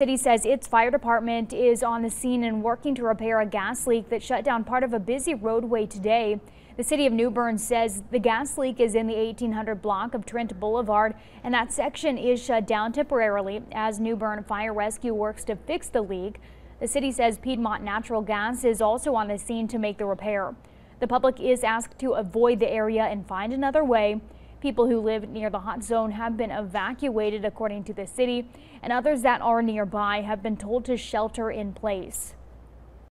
City says its fire department is on the scene and working to repair a gas leak that shut down part of a busy roadway today. The city of New Bern says the gas leak is in the 1800 block of Trent Boulevard and that section is shut down temporarily as New Bern Fire Rescue works to fix the leak. The city says Piedmont Natural Gas is also on the scene to make the repair. The public is asked to avoid the area and find another way. People who live near the hot zone have been evacuated according to the city and others that are nearby have been told to shelter in place.